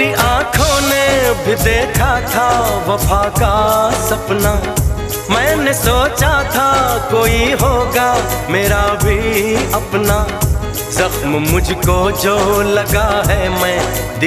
तेरी आँखों ने भी देखा था वफा का सपना। मैंने सोचा था कोई होगा, मेरा भी अपना। जख्म मुझको जो लगा है मैं